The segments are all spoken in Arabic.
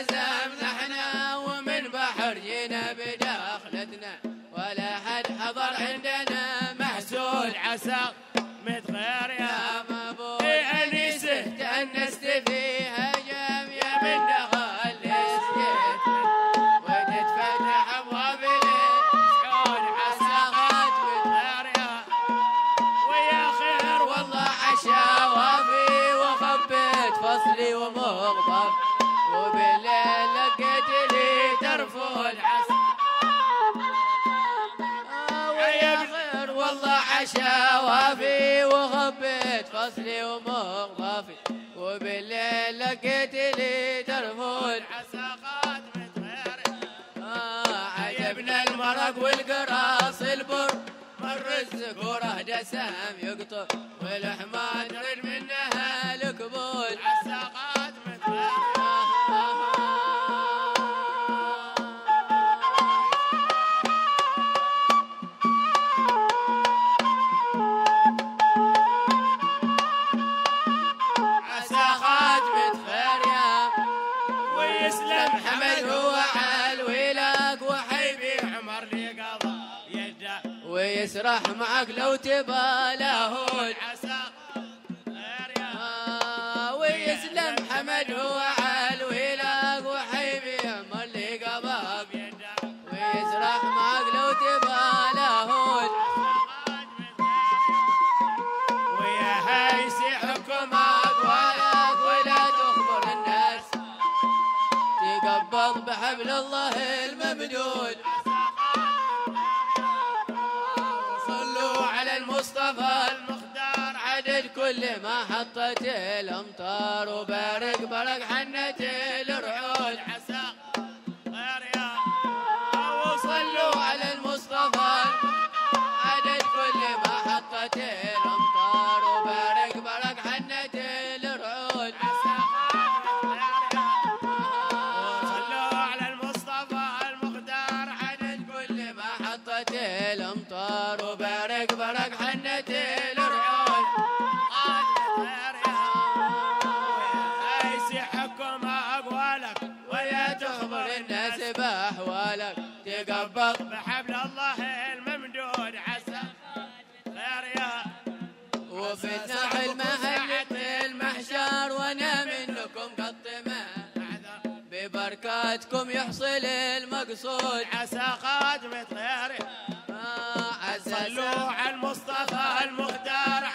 نيس عزم نحنا ومن بحر جينا بداخلتنا. ولا حد حضر عندنا محسود عسى. متغير يا يا مبون إيه أنيسة. تأنست فيها جامية من دخل السجن وتتفتح أبواب السعود عسى متغير يا ويا خير. والله عشا وافي وخبيت فصلي ومغضب. والله عشا وافي وخبيت فصلي ومغضبي وبالليل لقيت لي عسى خاتمة متغير آه عجبنا المرق والقراص البر. مر الزكورة دسم يقطر. والحماد ترد منها ويسرح معك لو تبى لاهول عسى ويسلم حمد هو عال ويلاك وحيبي عمر لي قباب. ويسرح معك لو تبى لاهول ويا هيسي حكم أقوالك ولا تخبر الناس. تقبض بحبل الله الممدود المصطفى المختار عدد كل ما حطت الامطار وبارك برك حنة الرعود. النحل محلة المحشر وأنا منكم قطمة ببركاتكم يحصل المقصود. عسى خاتمة خير آه صلوا على المصطفى المختار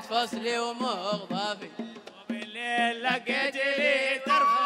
لقيت فصلي ومغضبي وبالليل لقيت لي ترفع.